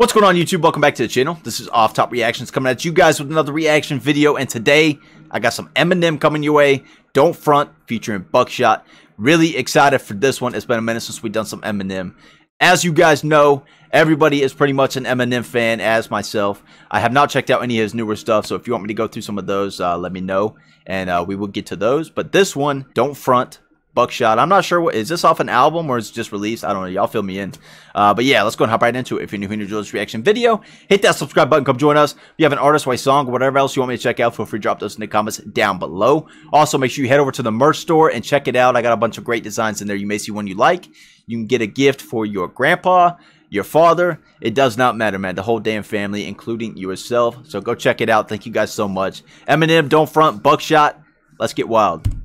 What's going on YouTube? Welcome back to the channel. This is Off Top Reactions coming at you guys with another reaction video and today I got some Eminem coming your way. Don't Front featuring Buckshot. Really excited for this one. It's been a minute since we've done some Eminem. As you guys know, everybody is pretty much an Eminem fan as myself. I have not checked out any of his newer stuff, so if you want me to go through some of those, uh, let me know and uh, we will get to those. But this one, Don't Front, Buckshot. I'm not sure what is this off an album or is it just released? I don't know. Y'all fill me in. Uh, but yeah, let's go and hop right into it. If you're new here to this reaction video, hit that subscribe button. Come join us. If you have an artist or a song or whatever else you want me to check out, feel free to drop those in the comments down below. Also, make sure you head over to the merch store and check it out. I got a bunch of great designs in there. You may see one you like. You can get a gift for your grandpa, your father. It does not matter, man. The whole damn family, including yourself. So go check it out. Thank you guys so much. Eminem, Don't Front, Buckshot. Let's get wild.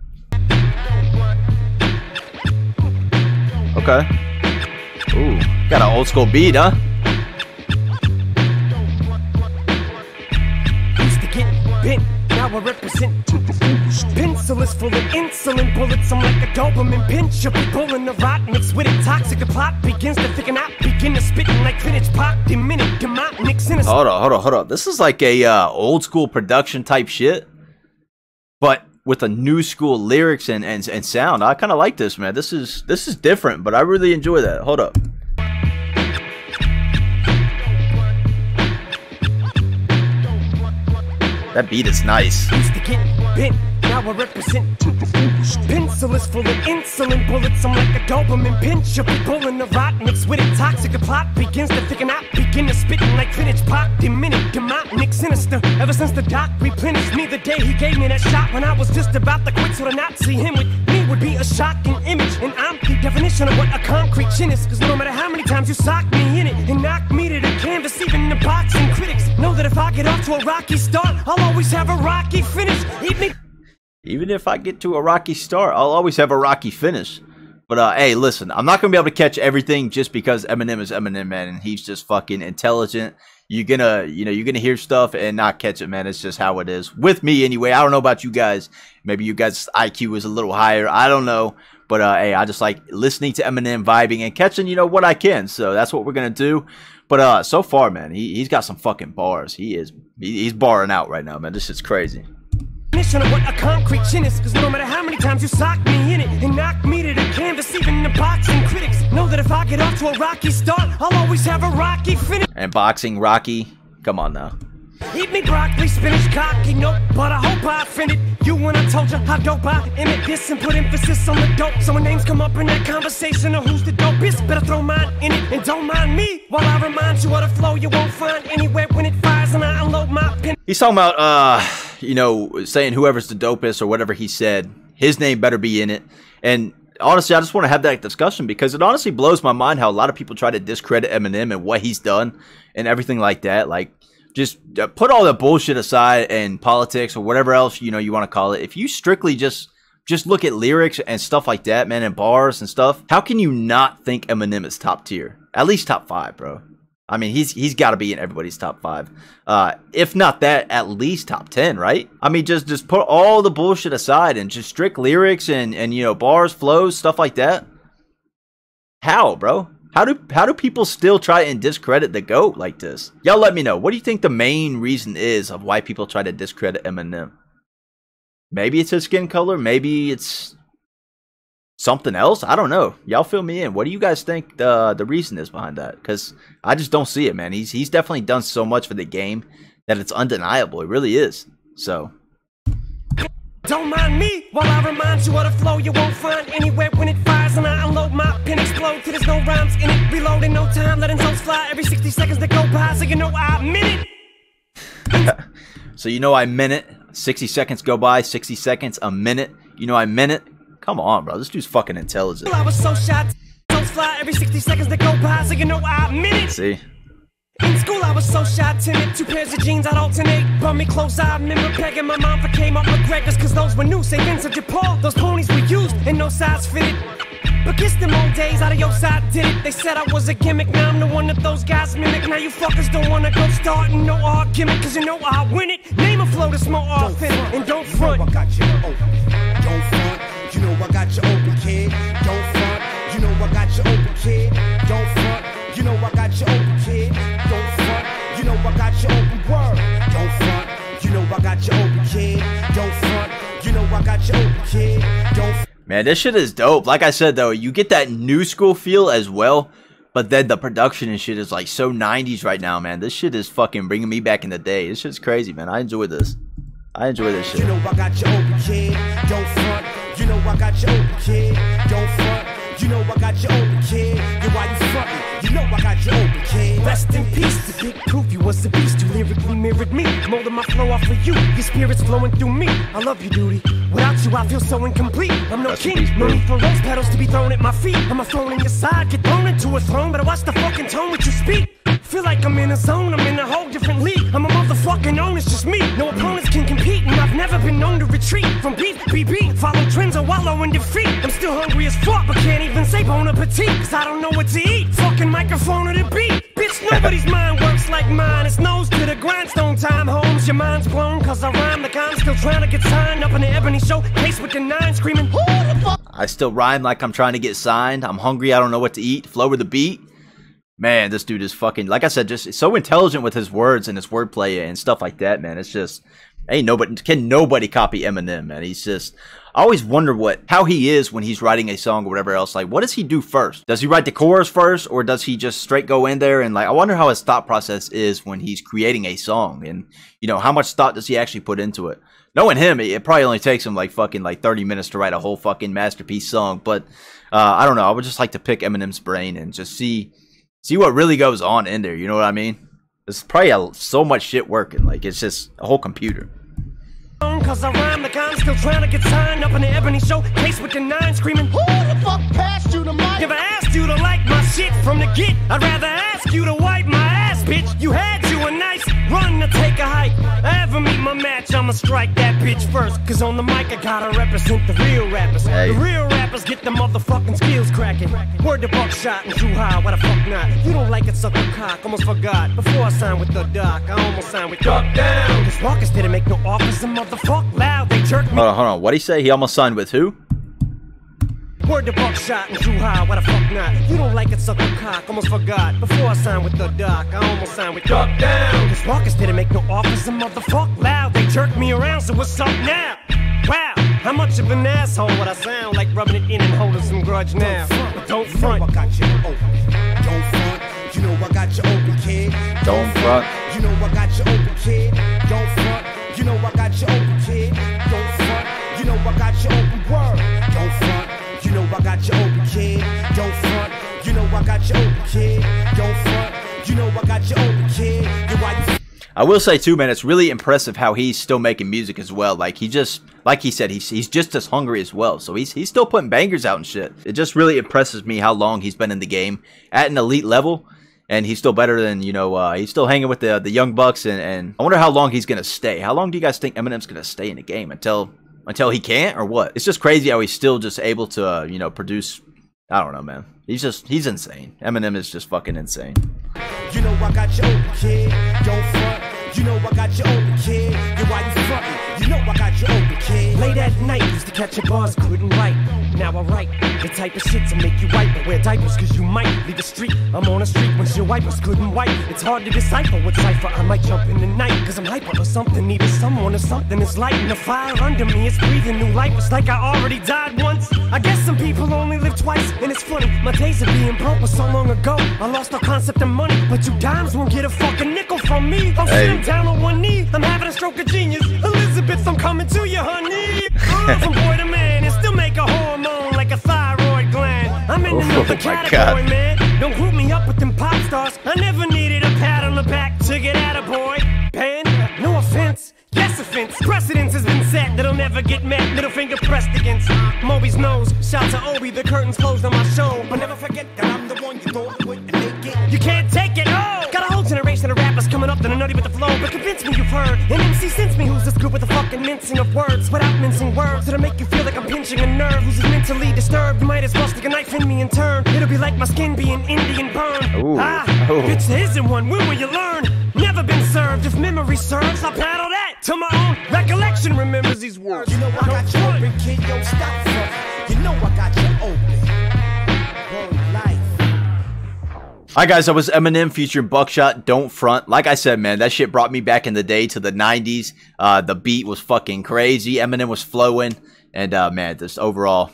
Okay. Ooh, got an old school beat, huh? Used to get bent, now I represent to the fullest. Pencil is full of insulin bullets. I'm like a Doberman pinch. You'll be pulling the rot mixed with it. Toxic. The plot begins to thicken out. Begin to spitting like vintage pop. Diminic, demonic, sinister. Hold on, hold on, hold on. This is like a uh, old school production type shit, but with a new school lyrics and and, and sound. I kind of like this, man. This is this is different, but I really enjoy that. Hold up. That beat is nice. Now I represent. Pencil is full of insulin bullets. I'm like a Doberman pinch. You'll be pulling the rot mixed with it. Toxic. The plot begins to thicken out. Begin to spitting like vintage pop. Diminic, demonic, sinister. Ever since the doc replenished me the day he gave me that shot when I was just about to quit. So to not see him with me would be a shocking image. And I'm the definition of what a concrete chin is. Cause no matter how many times you sock me in it and knock me to the canvas, even the boxing critics know that if I get off to a rocky start, I'll always have a rocky finish. Eat me. Even if I get to a rocky start, I'll always have a rocky finish. But uh, hey, listen, I'm not gonna be able to catch everything just because Eminem is Eminem, man, and he's just fucking intelligent. You're gonna, you know, you're gonna hear stuff and not catch it, man. It's just how it is with me, anyway. I don't know about you guys. Maybe you guys' IQ is a little higher. I don't know. But uh, hey, I just like listening to Eminem, vibing, and catching, you know, what I can. So that's what we're gonna do. But uh, so far, man, he he's got some fucking bars. He is he, he's barring out right now, man. This is crazy of what a concrete chin is. Cause no matter how many times you sock me in it and knock me to the canvas, even the boxing critics know that if I get off to a rocky start, I'll always have a rocky finish. And boxing, Rocky, come on now. Eat me broccoli, spinach, cocky, nope, but I hope I offended you when I told you how dope I emit this and put emphasis on the dope. So when names come up in that conversation of who's the dopest, better throw mine in it and don't mind me while I remind you of the flow you won't find anywhere when it fires and I unload my pin. He's talking about, uh, you know, saying whoever's the dopest or whatever he said, his name better be in it. And honestly, I just want to have that discussion because it honestly blows my mind how a lot of people try to discredit Eminem and what he's done and everything like that. Like, just uh, put all the bullshit aside and politics or whatever else you know you want to call it. If you strictly just just look at lyrics and stuff like that, man, and bars and stuff, how can you not think Eminem is top tier? At least top five, bro. I mean, he's he's got to be in everybody's top five. Uh, if not that, at least top ten, right? I mean, just just put all the bullshit aside and just strict lyrics and and you know bars, flows, stuff like that. How, bro? How do how do people still try and discredit the goat like this? Y'all, let me know. What do you think the main reason is of why people try to discredit Eminem? Maybe it's his skin color. Maybe it's something else. I don't know. Y'all fill me in. What do you guys think the the reason is behind that? Because I just don't see it, man. He's he's definitely done so much for the game that it's undeniable. It really is. So. Don't mind me while I remind you of the flow you won't find anywhere when it fires and I unload my pen explode till there's no rhymes in it. Reload in no time, letting zones fly every 60 seconds that go by, so you know I meant it. so you know I meant it. 60 seconds go by, 60 seconds, a minute. You know I meant it. Come on, bro. This dude's fucking intelligent. I was so shot. Don't fly every 60 seconds that go by, so you know I meant it. See? In school, I was so shy, timid. Two pairs of jeans, I'd alternate. Bummy clothes, I remember pegging my mom for came up McGregor's, cause those were new. Say Vincent DePaul, those ponies we used, and no size fitted. But kiss them old days, out of your side did it. They said I was a gimmick, now I'm the one that those guys mimic. Now you fuckers don't wanna go starting no argument, cause you know I win it. Name a flow that's more often, and don't front. You know I got you open, kid. Don't front. You know I got you open, kid. Don't front. You know I got you open, kid. Don't front. You know I got you open, word. Don't front. You know I got you open, kid. Don't front. You know I got you open, kid. Don't. Man, this shit is dope. Like I said though, you get that new school feel as well. But then the production and shit is like so 90s right now, man. This shit is fucking bringing me back in the day. This shit's crazy, man. I enjoy this. I enjoy this shit. You know got you open, kid. Don't front. You know I got you open, kid. You know I you open, kid. Yeah, why you frontin'? You know I got you open, kid. Rest in peace, the big proof you was a beast. You lyrically mirrored me, molding my flow off of you. Your spirit's flowing through me. I love you, Doody. Without you, I feel so incomplete. I'm no king, no need for rose petals to be thrown at my feet. I'm a thrown in your side, get thrown into a throne. Better watch the fucking tone which you speak. Feel like I'm in a zone, I'm in a whole different league. I'm a motherfucking own, it's just me. No opponents can compete, and I've never been known to retreat from beef, BB. Follow trends or wallow in defeat. I'm still hungry as fuck, but can't even say bon appetit, cause I don't know what to eat. Fucking microphone or the beat. Bitch, nobody's mind works like mine. It's nose to the grindstone time, Holmes. Your mind's blown, cause I rhyme like I'm still trying to get signed up in the Ebony Show. Case with the nine screaming, who the fuck? I still rhyme like I'm trying to get signed. I'm hungry. I don't know what to eat. Flow with the beat. Man, this dude is fucking, like I said, just so intelligent with his words and his wordplay and stuff like that, man. It's just, ain't nobody, can nobody copy Eminem, man. He's just, I always wonder what, how he is when he's writing a song or whatever else. Like, what does he do first? Does he write the chorus first or does he just straight go in there and like, I wonder how his thought process is when he's creating a song and, you know, how much thought does he actually put into it? Knowing him, it probably only takes him like fucking like 30 minutes to write a whole fucking masterpiece song. But, uh, I don't know. I would just like to pick Eminem's brain and just see, see what really goes on in there. You know what I mean? There's probably a, so much shit working. Like it's just a whole computer. Cause I rhyme like I'm still trying to get signed up in the Ebony with the nine screaming, who the fuck passed you the mic? Never asked you to like from the get. I'd rather ask you to wipe my ass, bitch. You had you a nice run to take a hike. I ever meet my match, I'ma strike that bitch first. Cause on the mic, I gotta represent the real rappers. Hey. The real rappers get the motherfucking skills cracking. Word to Buckshot and Dru Ha, why the fuck not? You don't like it, suck a cock. Almost forgot. Before I signed with the doc, I almost signed with Duck Down. Cause Rawkus didn't make no offers, a motherfuck loud. They jerked me Hold on, hold on. What'd he say? He almost signed with who? Word to Buckshot and Dru Ha, why the fuck not? You don't like it, suck a cock, almost forgot. Before I signed with the doc, I almost signed with Duck Down. Cause Rawkus didn't make no offers, a motherfuck loud. They jerked me around, so what's up now? Wow, how much of an asshole would I sound like rubbing it in and holding some grudge now? But don't front. You know I got you open. Don't front. You know I got you open, kid. Don't front. You know I got you open, kid. Don't front. You know I got you open, kid. Don't front. You know I got you open, word. Got open, kid. Don't front. You know I got open, kid. Don't front. You know I got open, kid. Why you I will say too, man, it's really impressive how he's still making music as well. Like he just, like he said, he's he's just as hungry as well. So he's he's still putting bangers out and shit. It just really impresses me how long he's been in the game at an elite level, and he's still better than you know. Uh, he's still hanging with the the young bucks, and and I wonder how long he's gonna stay. How long do you guys think Eminem's gonna stay in the game until until he can't or what? It's just crazy how he's still just able to uh, you know produce. I don't know, man. He's just he's insane. Eminem is just fucking insane. You know I got you open, kid. Don't front. You know I got you open, kid. Yeah, why you frontin'? You know I got you open. Late at night, used to catch your bars, couldn't write. Now I write the type of shit to make you wipe, but wear diapers, cause you might leave the street. I'm on the street once your wipers couldn't wipe. It's hard to decipher what cipher I might jump in the night, cause I'm hyper or something. Needed someone or something is lighting the fire under me. It's breathing new life. It's like I already died once. I guess some people only live twice, and it's funny. My days of being broke was so long ago. I lost the concept of money, but two dimes won't get a fucking nickel from me. I'm Hey. sitting down on one knee. I'm having a stroke of genius. Elizabeth, I'm coming to you, honey. From boy to man, and still make a hormone like a thyroid gland. I'm in Oh another my category, God. man. Don't group me up with them pop stars. I never needed a pat on the back to get at a boy. Band, no offense. Yes, offense. Precedence has been set that'll never get met. Middle finger pressed against Moby's nose. Shout to Obie, the curtains closed on my show. But never forget that I'm the one you thought wouldn't make it. You can't take it, oh! Nutty with the flow, but convince me you've heard. An MC since me who's this good with the fucking mincing of words, without mincing words that'll make you feel like I'm pinching a nerve. Who's mentally disturbed? You might as well stick a knife in me and turn. It'll be like my skin being Indian burned. Ooh. Ah, Ooh. bitch, there isn't one. When will you learn? Never been served. If memory serves, I'll paddle that till my own recollection remembers these words. You know I got you Don't open, kid. Yo, stop front. You know I got you open. Alright guys, that was Eminem featuring Buckshot, Don't Front. Like I said, man, that shit brought me back in the day to the 90s. Uh, the beat was fucking crazy. Eminem was flowing. And uh, man, just overall,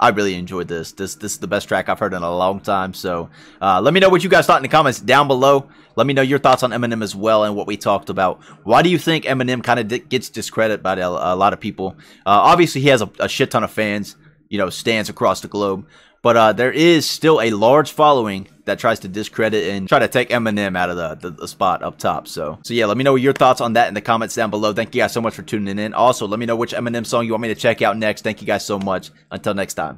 I really enjoyed this. This this is the best track I've heard in a long time. So uh, let me know what you guys thought in the comments down below. Let me know your thoughts on Eminem as well and what we talked about. Why do you think Eminem kind of gets discredited by a, a, lot of people? Uh, obviously, he has a, a shit ton of fans, you know, stands across the globe. But uh, there is still a large following that tries to discredit and try to take Eminem out of the, the, the, spot up top. So, so yeah, let me know your thoughts on that in the comments down below. Thank you guys so much for tuning in. Also, let me know which Eminem song you want me to check out next. Thank you guys so much. Until next time.